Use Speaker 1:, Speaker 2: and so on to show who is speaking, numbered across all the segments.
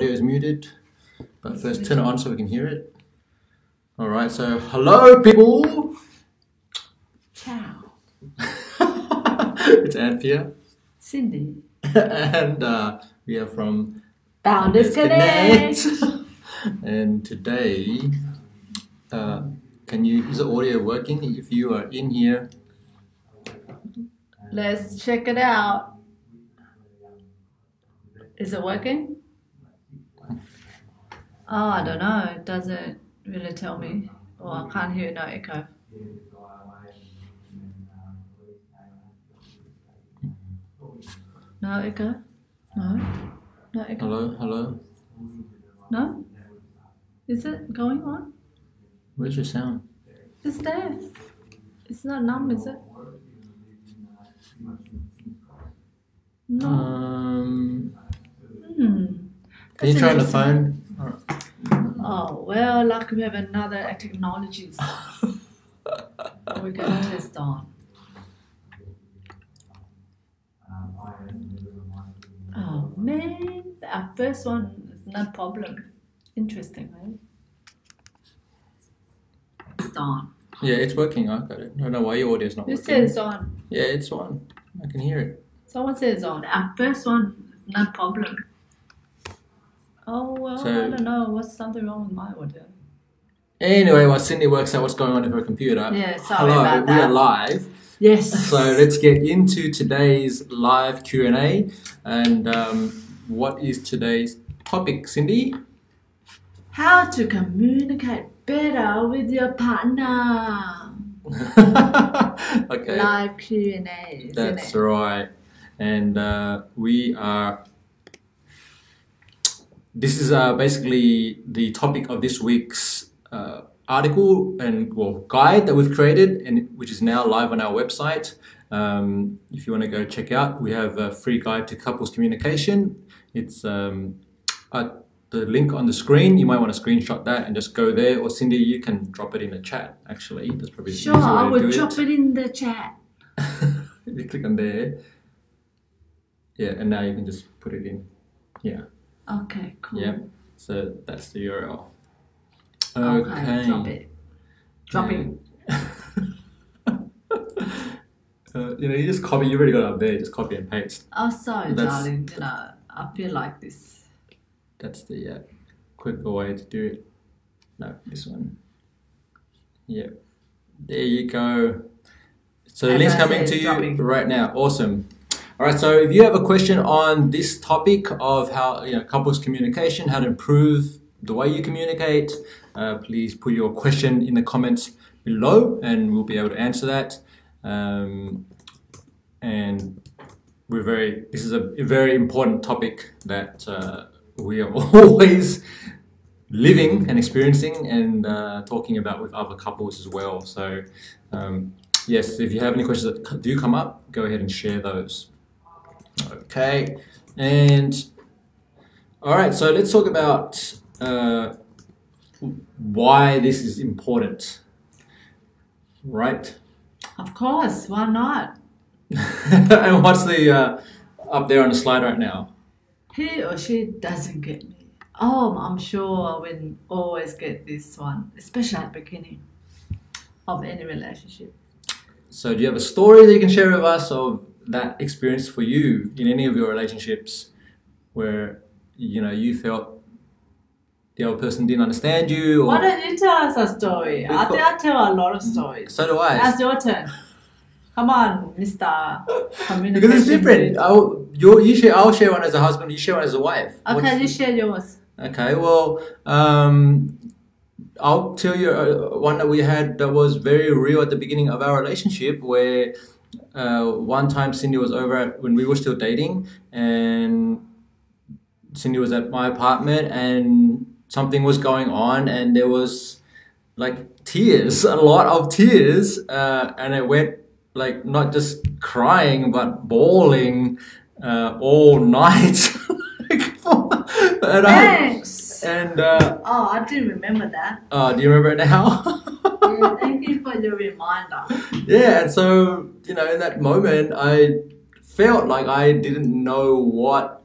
Speaker 1: It is muted, but first turn it on so we can hear it. All right, so hello, people.
Speaker 2: Ciao.
Speaker 1: it's Anthea,
Speaker 2: Cindy.
Speaker 1: and uh, we are from
Speaker 2: Founders Connect.
Speaker 1: and today, uh, can you? Is the audio working? If you are in here,
Speaker 2: Let's check it out. Is it working? Oh, I don't know. It doesn't really tell me. Oh, I can't hear no echo. No echo? No? No echo?
Speaker 1: hello, hello.
Speaker 2: No? Is it going on?
Speaker 1: Where's your sound?
Speaker 2: It's there. It's not numb, is it? No.
Speaker 1: Um,
Speaker 2: Hmm.
Speaker 1: can you
Speaker 2: That's
Speaker 1: try on the phone?
Speaker 2: Well, like we have another technologies. We're gonna test on. Oh man, our first one is no problem. Interesting, right? It's on.
Speaker 1: Yeah, it's working. I got it. I don't know why your audio is not
Speaker 2: Who
Speaker 1: working.
Speaker 2: said it's on?
Speaker 1: Yeah, it's on. I can hear it.
Speaker 2: Someone says it's on. Our first one, no problem. Oh well,
Speaker 1: So-
Speaker 2: I don't know. What's something wrong with my audio?
Speaker 1: Anyway, while Cindy works out what's going on with her computer,
Speaker 2: Yeah, sorry
Speaker 1: hello,
Speaker 2: about
Speaker 1: we are live.
Speaker 2: Yes.
Speaker 1: So let's get into today's live Q and A. And um, what is today's topic, Cindy?
Speaker 2: How to communicate better with your partner.
Speaker 1: okay,
Speaker 2: Live Q and A. isn't
Speaker 1: that's
Speaker 2: it?
Speaker 1: right. And uh, we are. This is uh, basically the topic of this week's uh, article and well guide that we've created, and which is now live on our website. Um, if you want to go check out, we have a free guide to couples communication. It's um, at the link on the screen. You might want to screenshot that and just go there. Or Cindy, you can drop it in the chat. Actually, that's probably
Speaker 2: Sure, I will drop it in the chat.
Speaker 1: you click on there. Yeah, and now you can just put it in. Yeah.
Speaker 2: Okay, cool.
Speaker 1: Yeah. So that's the URL.
Speaker 2: Okay,
Speaker 1: Okay.
Speaker 2: drop it. Drop it.
Speaker 1: Uh, you know, you just copy. You already got it up there. Just copy and paste.
Speaker 2: Oh, sorry,
Speaker 1: That's-
Speaker 2: darling. You know, I feel like this.
Speaker 1: That's the uh, quicker way to do it. No, this one. Yep. There you go. So the link's coming to you
Speaker 2: dropping.
Speaker 1: right now. Awesome. All right. So if you have a question on this topic of how you know couples communication, how to improve the way you communicate, uh, please put your question in the comments below, and we'll be able to answer that. Um, and we're very. This is a, very important topic that uh, we are always living and experiencing and uh, talking about with other couples as well. So, um, yes, if you have any questions that do come up, go ahead and share those. Okay, and all right, so let's talk about uh, why this is important, right?
Speaker 2: Of course, why not?
Speaker 1: and what's the uh, up there on the slide right now?
Speaker 2: He or she doesn't get me. Oh, I'm sure I will always get this one, especially at the beginning of any relationship.
Speaker 1: So, do you have a story that you can share with us of that experience for you in any of your relationships where you know you felt the other person didn't understand you? Or,
Speaker 2: Why don't you tell us a story? I think I tell a lot of stories.
Speaker 1: so do I.
Speaker 2: That's your turn. Come on, Mister
Speaker 1: because it's different. I'll, you you share. I'll share one as a husband. You share one as a wife.
Speaker 2: Okay,
Speaker 1: What's-
Speaker 2: you share yours.
Speaker 1: Okay, well, um, I'll tell you uh, one that we had that was very real at the beginning of our relationship where uh, one time Cindy was over at, when we were still dating and Cindy was at my apartment and something was going on and there was like tears, a lot of tears, uh, and it went like not just crying but bawling uh, all night. and I, And uh,
Speaker 2: Oh, I didn't remember that.
Speaker 1: uh, do you remember it now?
Speaker 2: Yeah, thank you for the reminder.
Speaker 1: yeah, and so you know, in that moment, I felt like I didn't know what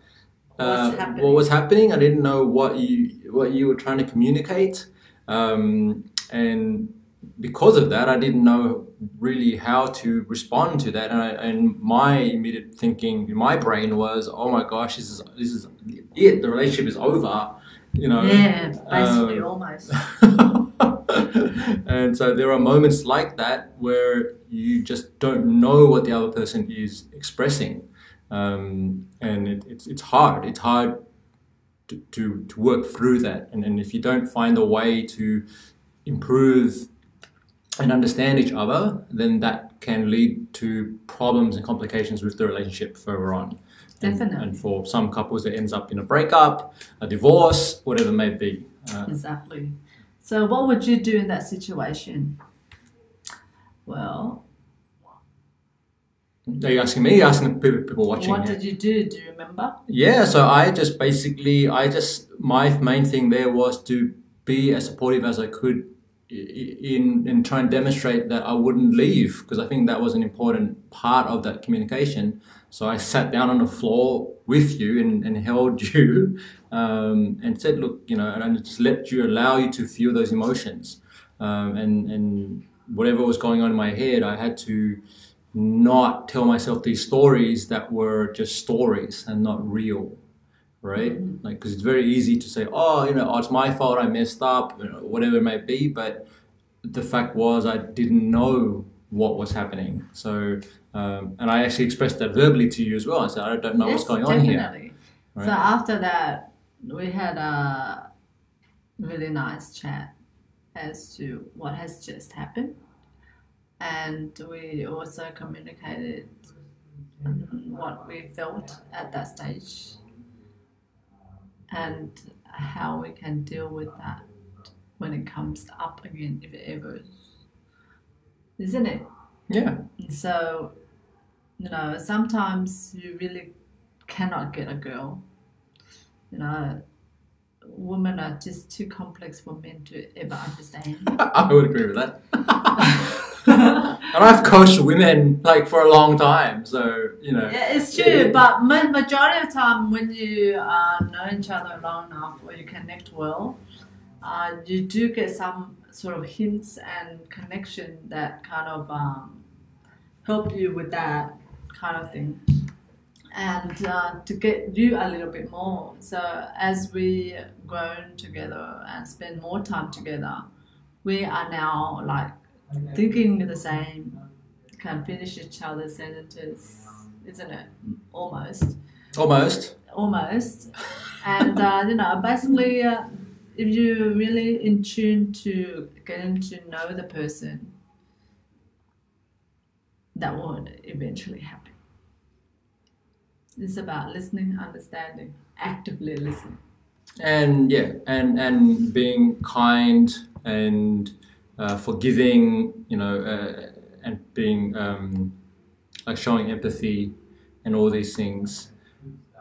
Speaker 1: uh, what was happening. I didn't know what you what you were trying to communicate, um, and because of that, I didn't know really how to respond to that. And, I, and my immediate thinking in my brain was, "Oh my gosh, this is this is it. The relationship is over." You know.
Speaker 2: yeah, basically
Speaker 1: um,
Speaker 2: almost.
Speaker 1: and so there are moments like that where you just don't know what the other person is expressing, um, and it, it's it's hard. It's hard to, to, to work through that, and, and if you don't find a way to improve and understand each other, then that can lead to problems and complications with the relationship further on. And-
Speaker 2: Definitely.
Speaker 1: And, for some couples, it ends up in a breakup, a divorce, whatever it may be. Uh,
Speaker 2: Exactly. So, what would you do in that situation? Well,
Speaker 1: are you asking me? You're asking people, people watching?
Speaker 2: what did you do? Do you remember?
Speaker 1: Yeah, so I just basically, I just, my main thing there was to be as supportive as I could in, in try and demonstrate that I wouldn't leave because I think that was an important part of that communication. So I sat down on the floor with you and, and held you um, and said, look, you know, and I just let you allow you to feel those emotions. Um, and, and whatever was going on in my head, I had to not tell myself these stories that were just stories and not real right like because it's very easy to say oh you know oh, it's my fault i messed up you know, whatever it may be but the fact was i didn't know what was happening. So um, and i actually expressed that verbally to you as well. I said i don't know what's
Speaker 2: Yes,
Speaker 1: going on here.
Speaker 2: definitely. So after that, we had a really nice chat as to what has just happened, and we also communicated what we felt at that stage and how we can deal with that when it comes up again, if it ever, isn't it?
Speaker 1: yeah
Speaker 2: So, you know, sometimes you really cannot get a girl. You know, women are just too complex for men to ever understand.
Speaker 1: i would agree with that and i've coached women like for a long time so you know
Speaker 2: Yeah, it's true, but ma- majority of time when you uh, know each other long enough or you connect well, uh, you do get some sort of hints and connection that kind of um, help you with that kind of thing. And uh, to get you a little bit more. So as we grown together and spend more time together, we are now like thinking the same, can finish each other's sentences, isn't it? Almost,
Speaker 1: almost
Speaker 2: almost. And uh, you know, basically, uh, if you're really in tune to getting to know the person, that would eventually happen. It's about listening, understanding, actively listening.
Speaker 1: and yeah and and being kind and uh, forgiving you know uh, and being um, like showing empathy and all these things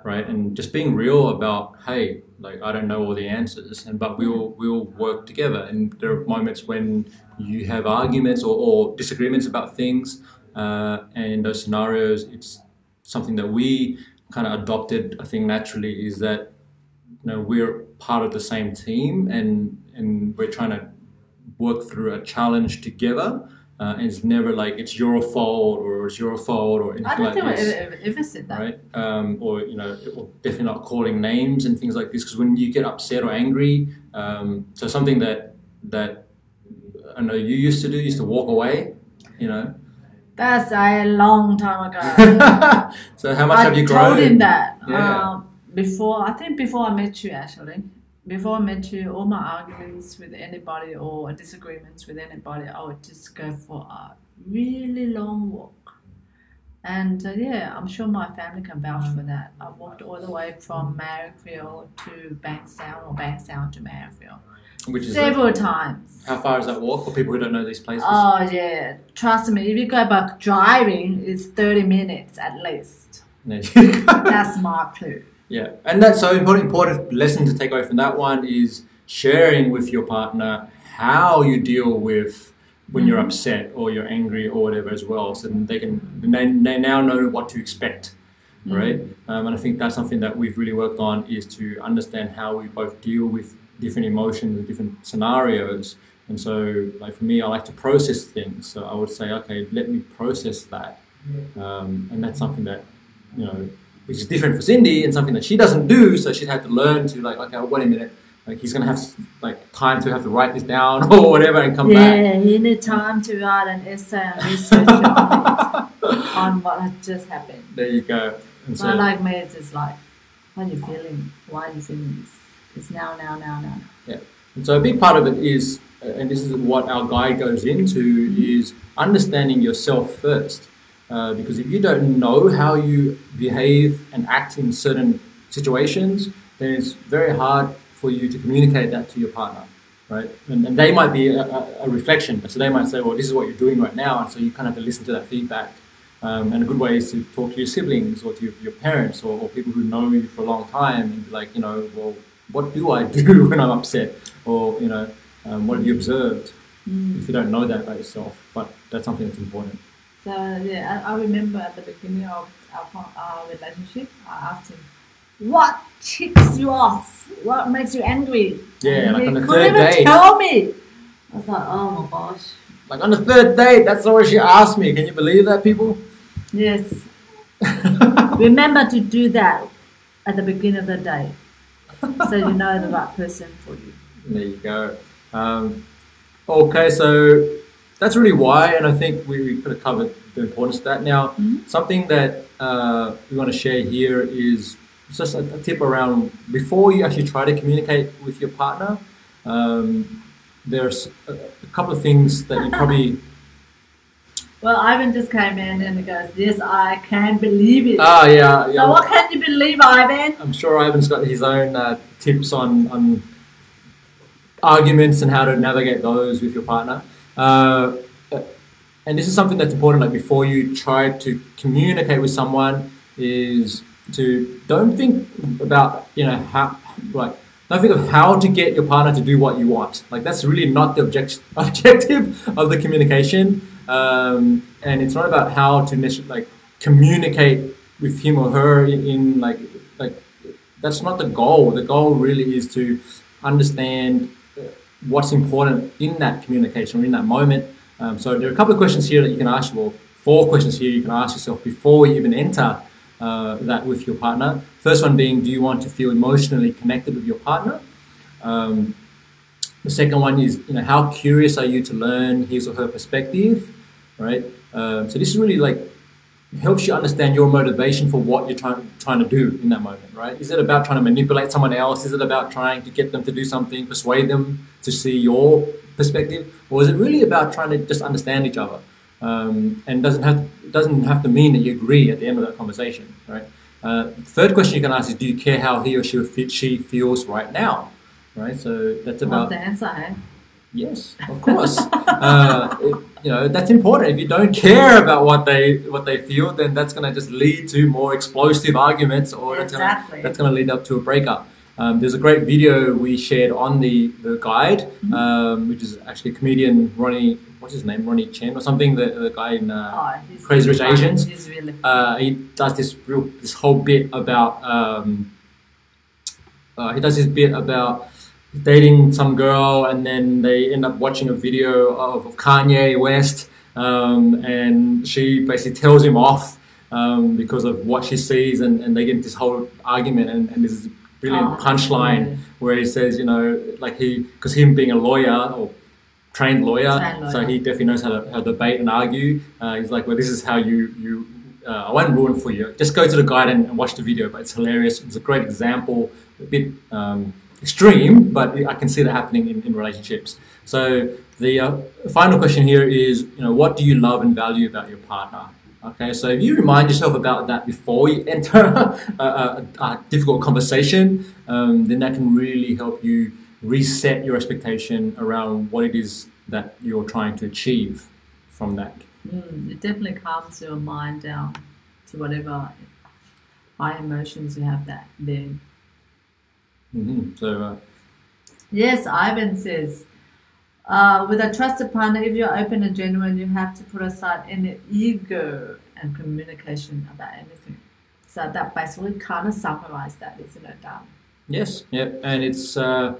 Speaker 1: right? And just being real about hey like i don't know all the answers and but we'll we'll work together. And there are moments when you have arguments or, or disagreements about things uh, and in those scenarios it's something that we kind of adopted i think naturally is that you know we're part of the same team and and we're trying to work through a challenge together uh, and it's never like it's your fault or it's your fault or anything
Speaker 2: I don't
Speaker 1: like
Speaker 2: think
Speaker 1: this
Speaker 2: ever, ever, ever said that.
Speaker 1: right um, or you know or definitely not calling names and things like this because when you get upset or angry um, so something that that I know you used to do used to walk away you know
Speaker 2: That's a long time ago.
Speaker 1: so how much
Speaker 2: I
Speaker 1: have you grown
Speaker 2: told him that
Speaker 1: Yeah.
Speaker 2: um, before. I think before I met you, actually. Before I met you, all my arguments with anybody or disagreements with anybody, I would just go for a really long walk. And uh, yeah, I'm sure my family can vouch for that. I walked all the way from Marrickville to Bankstown or Bankstown to Marrickville
Speaker 1: which is like,
Speaker 2: several times.
Speaker 1: how far is that walk for people who don't know these places
Speaker 2: Oh yeah, trust me. If you go back driving, it's thirty minutes at least.
Speaker 1: There you go.
Speaker 2: That's my clue.
Speaker 1: Yeah, and that's so important. Important lesson to take away from that one is sharing with your partner how you deal with when you're
Speaker 2: Mhm.
Speaker 1: upset or you're angry or whatever as well, so then they can they, they now know what to expect
Speaker 2: Mm.
Speaker 1: right? Um, and I think that's something that we've really worked on is to understand how we both deal with different emotions and different scenarios. And so, like for me, I like to process things. So I would say, okay, let me process that, um, and that's something that you know, which is different for Cindy and something that she doesn't do. So she's had to learn to like, okay, wait a minute, like he's gonna have like time to have to write this down or whatever and come back.
Speaker 2: Yeah, you need time to write an essay and research on, on what has just happened.
Speaker 1: There you go. And so,
Speaker 2: Not like me, it's just like, what are you feeling? Why are you feeling this? It's now, now, now, now. Yeah.
Speaker 1: And so a big part of it is, uh, and this is what our guide goes into, is understanding yourself first. Uh, because if you don't know how you behave and act in certain situations, then it's very hard for you to communicate that to your partner, right? And, and they might be a, a, a reflection. So they might say, well, this is what you're doing right now. And so you kind of have to listen to that feedback. Um, and a good way is to talk to your siblings or to your, your parents or, or people who know you for a long time and be like, you know, well, what do I do when I'm upset? Or, you know, um, what have you observed
Speaker 2: Mm.
Speaker 1: if you don't know that about yourself? But that's something that's important.
Speaker 2: So yeah, I, I remember at the beginning of our, our relationship, I asked him, "What ticks you off? What makes you angry?"
Speaker 1: Yeah,
Speaker 2: And
Speaker 1: like on the
Speaker 2: couldn't
Speaker 1: third
Speaker 2: even
Speaker 1: date.
Speaker 2: tell me. I was like, "Oh my gosh."
Speaker 1: Like on the third date, that's all she asked me. Can you believe that, people?
Speaker 2: Yes. Remember to do that at the beginning of the day, so you know the right person for you.
Speaker 1: There you go. Um, okay, so that's really why, and I think we, we could have covered the importance of that. Now,
Speaker 2: Mhm.
Speaker 1: something that uh, we want to share here is just a, a tip around before you actually try to communicate with your partner. Um, there's a, a couple of things that you probably
Speaker 2: Well, Ivan just came in and he goes, "Yes, I can believe it."
Speaker 1: ah yeah yeah.
Speaker 2: so what can you believe, Ivan?
Speaker 1: I'm sure Ivan's got his own uh, tips on, on arguments and how to navigate those with your partner. Uh, and this is something that's important. Like before you try to communicate with someone, is to don't think about you know how like don't think of how to get your partner to do what you want. Like that's really not the object objective of the communication. Um, and it's not about how to like communicate with him or her in, like like that's not the goal. The goal really is to understand uh, what's important in that communication or in that moment. Um, so there are a couple of questions here that you can ask. Well, four questions here you can ask yourself before you even enter uh, that with your partner. First one being, do you want to feel emotionally connected with your partner? Um, the second one is, you know, how curious are you to learn his or her perspective, right? Um, so this is really like helps you understand your motivation for what you're trying trying to do in that moment, right? Is it about trying to manipulate someone else? Is it about trying to get them to do something, persuade them to see your perspective, or is it really about trying to just understand each other? Um, and doesn't have doesn't have to mean that you agree at the end of that conversation, right? Uh, third question you can ask is, do you care how he or she she feels right now, right? So that's about
Speaker 2: the answer?
Speaker 1: Yes, of course. uh, it, you know that's important. If you don't care about what they what they feel, then that's going to just lead to more explosive arguments, or
Speaker 2: Exactly.
Speaker 1: that's going to lead up to a breakup. Um, there's a great video we shared on the the guide,
Speaker 2: Mm-hmm.
Speaker 1: um, which is actually comedian Ronnie. What's his name? Ronnie Chen or something. The, the guy in. Uh,
Speaker 2: Oh,
Speaker 1: Crazy Rich. Asians?
Speaker 2: Really
Speaker 1: uh, he does this real this whole bit about um, uh, he does his bit about dating some girl and then they end up watching a video of, Kanye West um, and she basically tells him off um, because of what she sees and, and they get this whole argument and, and this brilliant
Speaker 2: Oh,
Speaker 1: punchline
Speaker 2: yeah.
Speaker 1: where he says you know like he because him being a lawyer or trained lawyer,
Speaker 2: Trained
Speaker 1: so he definitely knows how to, how to debate and argue. Uh, he's like, well, this is how you you. Uh, I won't ruin for you. Just go to the guide and, and watch the video. But it's hilarious. It's a great example. A bit um, extreme, but I can see that happening in, in relationships. So the uh, final question here is, you know, what do you love and value about your partner? Okay, so if you remind yourself about that before you enter a, a, a difficult conversation, um, then that can really help you reset your expectation around what it is that you're trying to achieve from that.
Speaker 2: Mm, it definitely calms your mind down to whatever high emotions you have that there.
Speaker 1: Hmm So, uh,
Speaker 2: Yes, Ivan says, uh, with a trusted partner, if you're open and genuine, you have to put aside any ego and communication about anything. So that basically kind of summarizes that, isn't it, Dan?
Speaker 1: Yes, yep, and it's uh,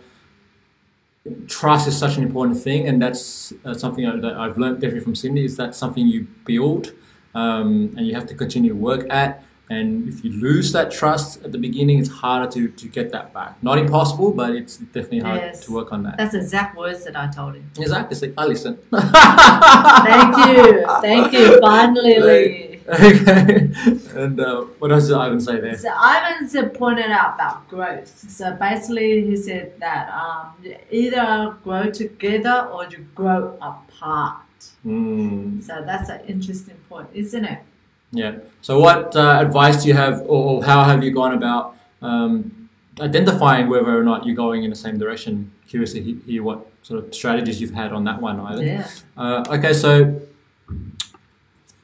Speaker 1: trust is such an important thing, and that's uh, something that I've learned definitely from Cindy. Is that something you build, um, and you have to continue to work at. And if you lose that trust at the beginning, it's harder to, to get that back. Not impossible, but it's definitely hard
Speaker 2: Yes.
Speaker 1: to work on that.
Speaker 2: That's the exact words that I told him.
Speaker 1: Exactly. So I listen.
Speaker 2: Thank you. Thank you. Finally.
Speaker 1: Okay. And uh, what else did Ivan say there?
Speaker 2: So Ivan pointed out about growth. So basically, he said that um, you either grow together or you grow apart.
Speaker 1: Mm,
Speaker 2: So that's an interesting point, isn't it?
Speaker 1: Yeah. So, what uh, advice do you have, or, how have you gone about um, identifying whether or not you're going in the same direction? Curious to hear what sort of strategies you've had on that one, either.
Speaker 2: Yeah.
Speaker 1: Uh, okay, so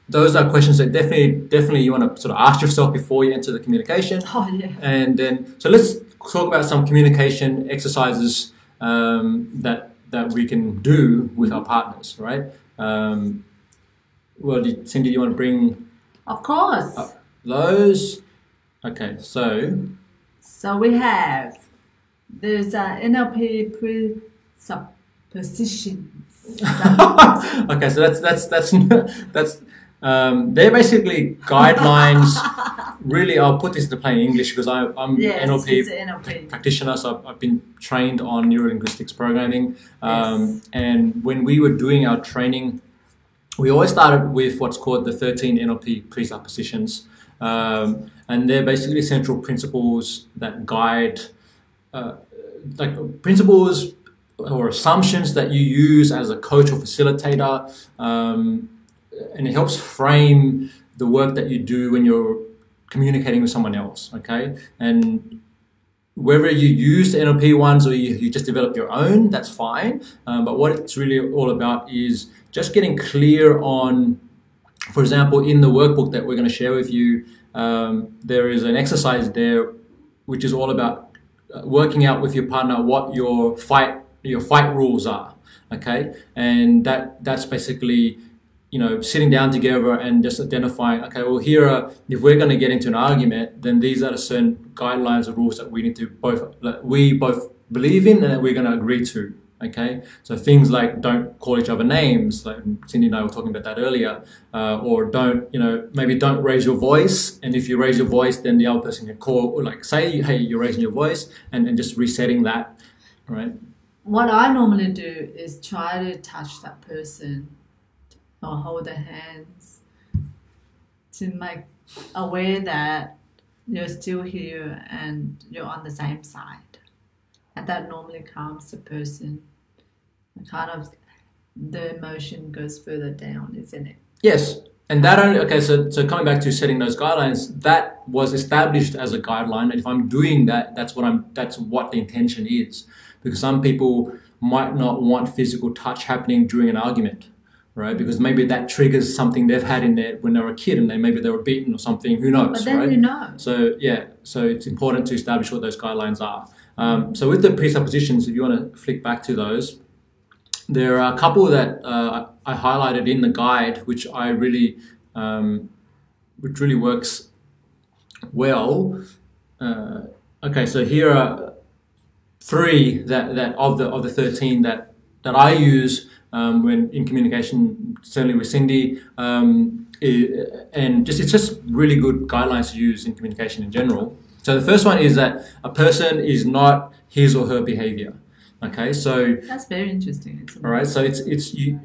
Speaker 1: those are questions that definitely, definitely you want to sort of ask yourself before you enter the communication.
Speaker 2: Oh yeah.
Speaker 1: And then, so let's talk about some communication exercises um, that that we can do with our partners, right? Um, well, Cindy, do you want to bring
Speaker 2: Of course.
Speaker 1: Uh, those? Okay, so
Speaker 2: So we have there's a NLP presuppositions.
Speaker 1: okay, so that's that's that's that's um, they're basically guidelines. really, I'll put this into plain English because I, I'm
Speaker 2: yes,
Speaker 1: NLP
Speaker 2: NLP.
Speaker 1: practitioner, so I've, I've been trained on neurolinguistics programming. Um, And when we were doing our training, we always started with what's called the 13 NLP presuppositions. Um, and they're basically central principles that guide, uh, like principles or assumptions that you use as a coach or facilitator. Um, and it helps frame the work that you do when you're communicating with someone else, okay? And whether you use the NLP ones or you, you just develop your own, that's fine. Um, but what it's really all about is just getting clear on, for example, in the workbook that we're going to share with you, um, there is an exercise there which is all about uh, working out with your partner what your fight your fight rules are. Okay, and that that's basically you know, sitting down together and just identifying, okay, well, here are, if we're going to get into an argument, then these are the certain guidelines or rules that we need to both, we both believe in and that we're going to agree to. Okay, so things like don't call each other names, like Cindy and I were talking about that earlier, uh, or don't, you know, maybe don't raise your voice. And if you raise your voice, then the other person can call, or like say, hey, you're raising your voice, and, and just resetting that, right?
Speaker 2: What I normally do is try to touch that person or hold their hands to make aware that you're still here and you're on the same side. And that normally calms the person. Kind of the emotion goes further down, isn't it?
Speaker 1: Yes, and that only okay. So, so coming back to setting those guidelines, that was established as a guideline. And if I'm doing that, that's what I'm. That's what the intention is. Because some people might not want physical touch happening during an argument, right? Because maybe that triggers something they've had in there when they were a kid, and then maybe they were beaten or something. Who knows,
Speaker 2: But then
Speaker 1: right?
Speaker 2: you know.
Speaker 1: So yeah, so it's important to establish what those guidelines are. Um, so with the presuppositions, if you want to flick back to those, there are a couple that uh, I highlighted in the guide, which I really, um, which really works well. Uh, okay, so here are three that, that of the of the thirteen that that I use um, when in communication, certainly with Cindy, um, i- and just it's just really good guidelines to use in communication in general. So the first one is that a person is not his or her behavior. Okay, so
Speaker 2: That's very interesting.
Speaker 1: All right, so it's it's you.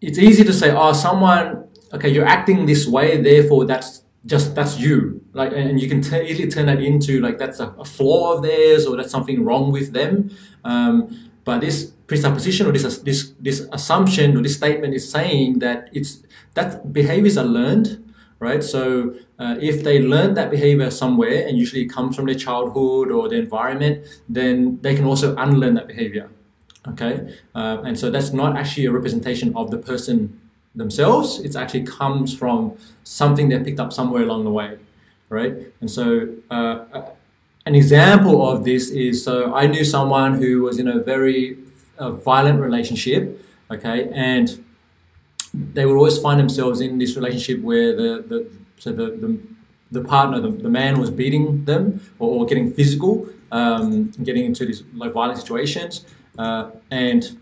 Speaker 1: It's easy to say, oh, someone. Okay, you're acting this way, therefore that's just that's you. Like, and you can t- easily turn that into like that's a, a flaw of theirs, or that's something wrong with them. Um, but this presupposition or this this this assumption or this statement is saying that it's that behaviors are learned, right? So uh, if they learned that behavior somewhere, and usually it comes from their childhood or their environment, then they can also unlearn that behavior okay? Uh, and so that's not actually a representation of the person themselves. It actually comes from something they picked up somewhere along the way right? And so uh, uh, an example of this is so i knew someone who was in a very uh, violent relationship okay and they would always find themselves in this relationship where the, the so the, the the partner, the, the man was beating them or, or getting physical, um, getting into these like violent situations, uh, and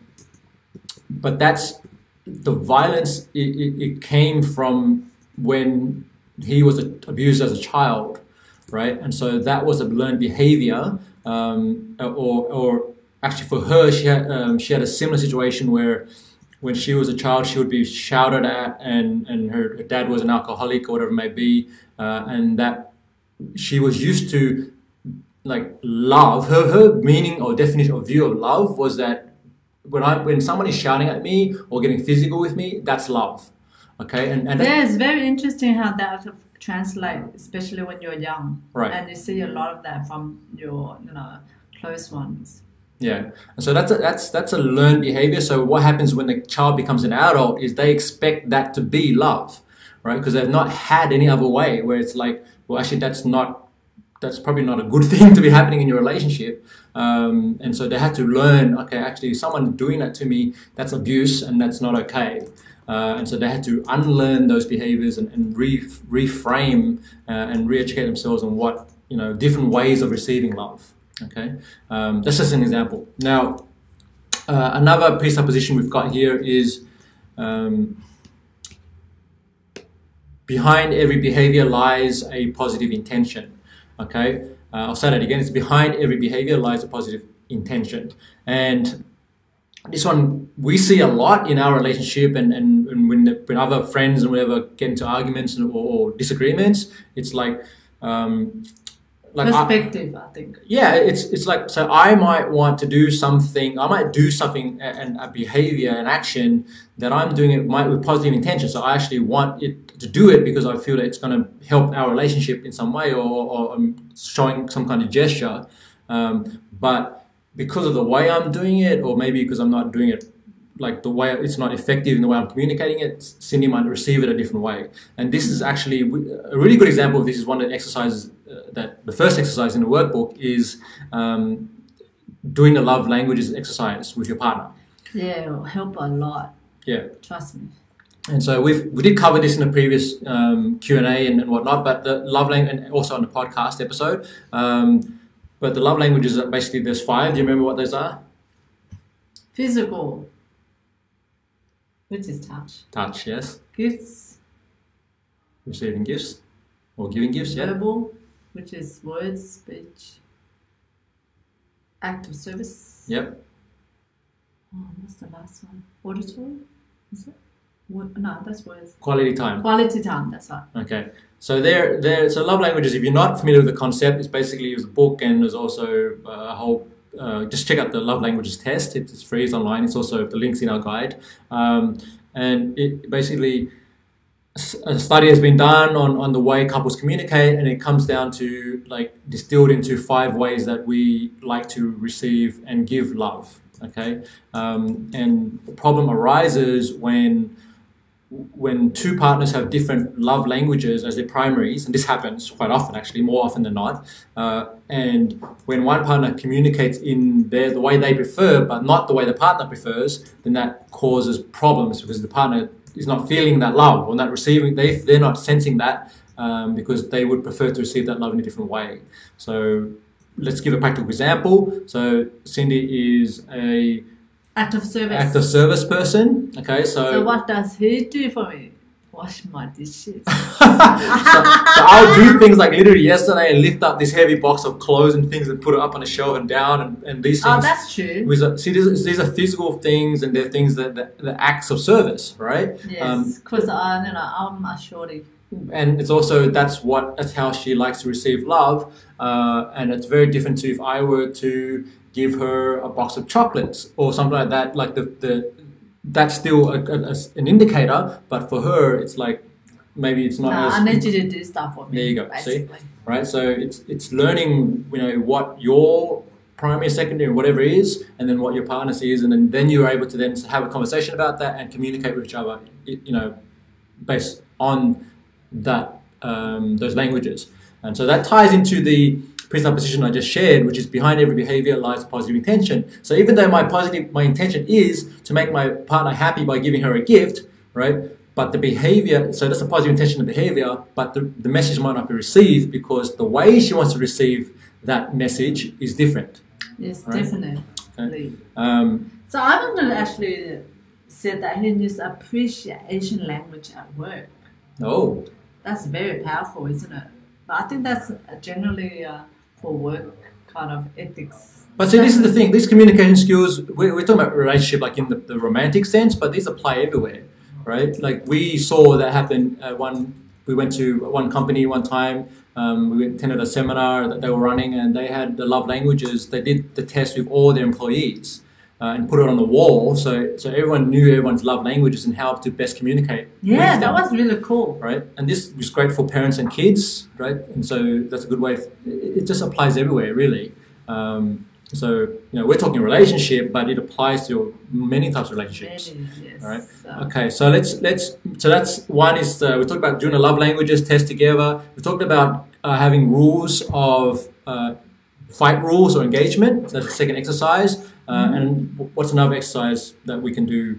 Speaker 1: but that's the violence. It, it, it came from when he was abused as a child, right? And so that was a learned behavior, um, or or actually for her, she had um, she had a similar situation where when she was a child, she would be shouted at, and and her, dad was an alcoholic or whatever it may be, uh, and that she was used to like love. Her her meaning or definition or view of love was that when I when someone is shouting at me or getting physical with me, that's love. Okay, and and
Speaker 2: Yeah, it's very interesting how that translates, especially when you're young.
Speaker 1: Right.
Speaker 2: And you see a lot of that from your, you know, close ones.
Speaker 1: Yeah, and so that's a, that's that's a learned behavior. So what happens when the child becomes an adult is they expect that to be love, right? Because they've not had any other way where it's like, well, actually, that's not that's probably not a good thing to be happening in your relationship. Um, and so they had to learn, okay, actually, someone doing that to me, that's abuse, and that's not okay. Uh, and so they had to unlearn those behaviors and, and re- reframe uh, and re-educate themselves on what you know different ways of receiving love. Okay, um, that's just an example. Now, uh, another presupposition we've got here is um, behind every behavior lies a positive intention. Okay, uh, I'll say that again. It's behind every behavior lies a positive intention, and this one we see a lot in our relationship and, and, and when, the, when other friends and whatever get into arguments or, or disagreements it's like um, like I-
Speaker 2: Perspective, I, think.
Speaker 1: yeah it's it's like so i might want to do something i might do something and a behavior an action that i'm doing it might with positive intention so i actually want it to do it because i feel that it's going to help our relationship in some way or, or i'm showing some kind of gesture um, but because of the way i'm doing it or maybe because i'm not doing it like the way it's not effective in the way I'm communicating it, Cindy might receive it a different way. And this is actually a really good example of this is one of the exercises uh, that the first exercise in the workbook is um, doing the love languages exercise with your partner.
Speaker 2: Yeah, it'll help a lot.
Speaker 1: Yeah.
Speaker 2: Trust me.
Speaker 1: And so we've we did cover this in the previous um, Q and A and whatnot, but the love language and also on the podcast episode. Um, but the love languages are basically there's five. Do you remember what those are?
Speaker 2: Physical, which is touch.
Speaker 1: Touch, yes.
Speaker 2: Gifts,
Speaker 1: Receiving gifts or giving gifts, yeah.
Speaker 2: verbal, which is words, speech. Act of service.
Speaker 1: Yep.
Speaker 2: Oh, what's the last one? Auditory? Is it? No, that's words.
Speaker 1: Quality time.
Speaker 2: Quality time, that's right.
Speaker 1: Okay, so there, there. So love languages. If you're not familiar with the concept, it's basically there's a book and there's also a whole. Uh, just check out the love languages test. It's, it's free. It's online. It's also the links in our guide. Um, and it basically a study has been done on, on the way couples communicate, and it comes down to like distilled into five ways that we like to receive and give love. Okay, um, and the problem arises when when two partners have different love languages as their primaries, and this happens quite often, actually, more often than not, uh, and when one partner communicates in their, the way they prefer, but not the way the partner prefers, then that causes problems because the partner is not feeling that love or not receiving, they, they're not sensing that um, because they would prefer to receive that love in a different way. So let's give a practical example. So Cindy is a
Speaker 2: Act of service.
Speaker 1: act of service person. Okay,
Speaker 2: so So what does he do for me? Wash my dishes.
Speaker 1: so, so I'll do things like literally yesterday and lift up this heavy box of clothes and things and put it up on a shelf and down and, and these things.
Speaker 2: oh, that's true.
Speaker 1: a- see, these, these are physical things and they're things that, that the acts of service, right? Um,
Speaker 2: Yes, because uh, you know, I'm a shorty.
Speaker 1: and it's also that's what that's how she likes to receive love, uh, and it's very different to if I were to give her a box of chocolates or something like that. Like the the that's still a, a- a- an indicator, but for her, it's like maybe it's not
Speaker 2: No,
Speaker 1: as
Speaker 2: I need you to do stuff for me.
Speaker 1: There you go, see? Right? So it's it's learning, you know, what your primary, secondary, whatever is, and then what your partner sees, and then, then you're able to then have a conversation about that and communicate with each other, you know, based on that um, those languages. And so that ties into the presupposition I just shared, which is behind every behavior lies a positive intention. So even though my positive my intention is to make my partner happy by giving her a gift, right? but the behavior, so that's a positive intention of behavior, but the, the message might not be received because the way she wants to receive that message is different.
Speaker 2: Yes,
Speaker 1: Right.
Speaker 2: definitely.
Speaker 1: Um,
Speaker 2: So to actually say that he used appreciation language at work.
Speaker 1: oh,
Speaker 2: That's very powerful, isn't it? But I think that's generally uh, for work kind of ethics.
Speaker 1: But see, this is the thing. These communication skills, we're, we're talking about relationship like in the, the romantic sense, but these apply everywhere, right? Like we saw that happen at one, we went to one company one time, um, we attended a seminar that they were running and they had the love languages. They did the test with all their employees uh, and put it on the wall. So, so everyone knew everyone's love languages and how to best communicate.
Speaker 2: Yeah, that was really cool.
Speaker 1: right? And this was great for parents and kids, right? And so that's a good way. Of, it it just applies everywhere, really. Um, so you know, we're talking relationship, but it applies to many types of relationships.
Speaker 2: Yes.
Speaker 1: Alright.
Speaker 2: So,
Speaker 1: Okay, so let's let's so that's one is uh, we talked about doing a love languages test together. We talked about uh, having rules of uh, fight rules or engagement. So that's the second exercise. Uh, And what's another exercise that we can do?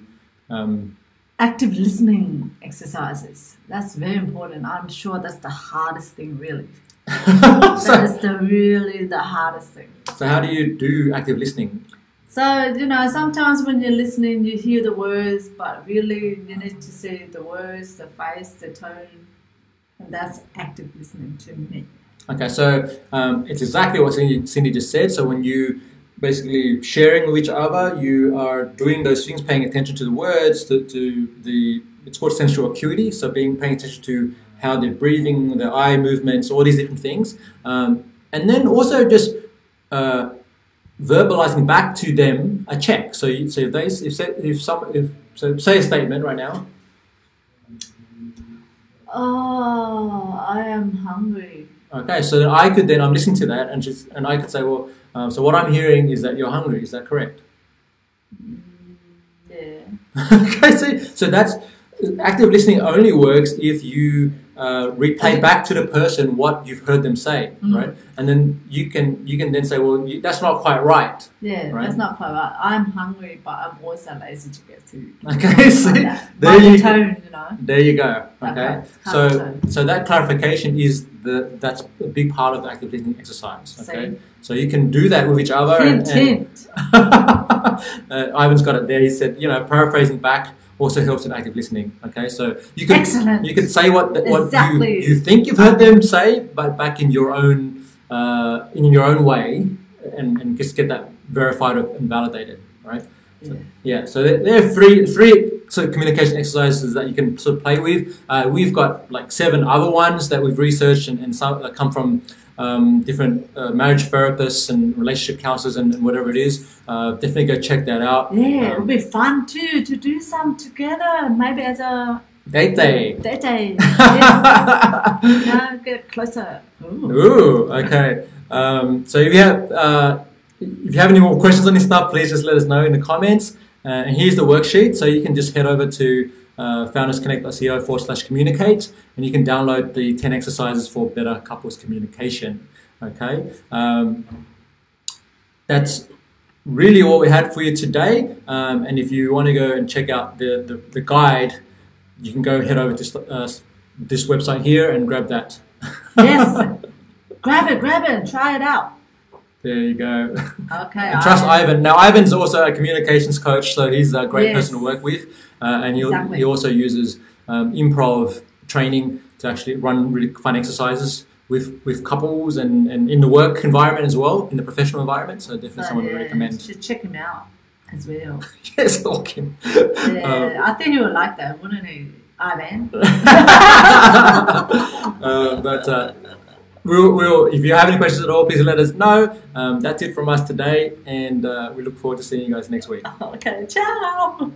Speaker 1: Um,
Speaker 2: active listening exercises. That's very important. I'm sure that's the hardest thing, really. That
Speaker 1: so,
Speaker 2: is the really the hardest thing.
Speaker 1: so how do you do active listening?
Speaker 2: So, you know, sometimes when you're listening, you hear the words, but really you need to see the words, the face, the tone. And that's active listening to me.
Speaker 1: Okay, so um, it's exactly what Cindy, Cindy just said. So when you basically sharing with each other, you are doing those things, paying attention to the words, to, to the it's called sensory acuity. So being paying attention to how they're breathing, their eye movements, all these different things, um, and then also just uh, verbalizing back to them a check. So you, so if they if if some if so say a statement right now.
Speaker 2: Oh, I am hungry.
Speaker 1: Okay, so then I could then I'm listening to that and just and I could say, well, um, so what I'm hearing is that you're hungry. Is that correct?
Speaker 2: Yeah.
Speaker 1: okay, so so that's active listening only works if you uh, replay back to the person what you've heard them say,
Speaker 2: Mm.
Speaker 1: right? And then you can you can then say, well, you, that's not quite right.
Speaker 2: Yeah,
Speaker 1: Right.
Speaker 2: that's not quite right. I'm hungry, but I'm also lazy to get food.
Speaker 1: Okay, see,
Speaker 2: Like
Speaker 1: there you
Speaker 2: tone, you know.
Speaker 1: there you go. Okay,
Speaker 2: Okay,
Speaker 1: so
Speaker 2: tone.
Speaker 1: so that clarification is the that's a big part of the active listening exercise. Okay,
Speaker 2: See?
Speaker 1: so you can do that with each other.
Speaker 2: Hint,
Speaker 1: and- and-
Speaker 2: hint.
Speaker 1: uh, Ivan's got it there. He said, you know, paraphrasing back also helps in active listening. Okay, so you can
Speaker 2: Excellent.
Speaker 1: you can say what what
Speaker 2: Exactly.
Speaker 1: you, you think you've heard them say, but back in your own uh, in your own way, and, and just get that verified and validated. Right?
Speaker 2: Yeah.
Speaker 1: Yeah. So there, there are three three sort of communication exercises that you can sort of play with. Uh, we've got like seven other ones that we've researched and, and some that come from. Um, different uh, marriage therapists and relationship counselors and, and whatever it is, uh, definitely go check that out.
Speaker 2: Yeah, it
Speaker 1: Um,
Speaker 2: would be fun too to do some together, maybe as a
Speaker 1: Date day.
Speaker 2: date day. yes. yeah, get closer. Ooh.
Speaker 1: Ooh, okay. Um, so if you have uh, if you have any more questions on this stuff, please just let us know in the comments. Uh, and here's the worksheet, so you can just head over to uh, foundersconnect.co forward slash communicate, and you can download the ten exercises for better couples communication. Okay. Um, that's really all we had for you today. Um, and if you want to go and check out the, the, the guide, you can go head over to uh, this website here and grab that.
Speaker 2: Yes. grab it, grab it, try it out.
Speaker 1: There you go.
Speaker 2: Okay.
Speaker 1: Trust Ivan. Now, Ivan's also a communications coach, so he's a great
Speaker 2: Yes.
Speaker 1: person to work with. Uh, and he,
Speaker 2: Exactly.
Speaker 1: he also uses um, improv training to actually run really fun exercises with, with couples and, and in the work environment as well, in the professional environment. So, definitely
Speaker 2: So,
Speaker 1: someone to
Speaker 2: yeah,
Speaker 1: recommend.
Speaker 2: Should check him out as well.
Speaker 1: yes, stalk him.
Speaker 2: Yeah, I think he would like that, wouldn't he, Ivan?
Speaker 1: uh, but uh, we'll, we'll, if you have any questions at all, please let us know. Um, that's it from us today, and uh, we look forward to seeing you guys next week.
Speaker 2: okay, ciao.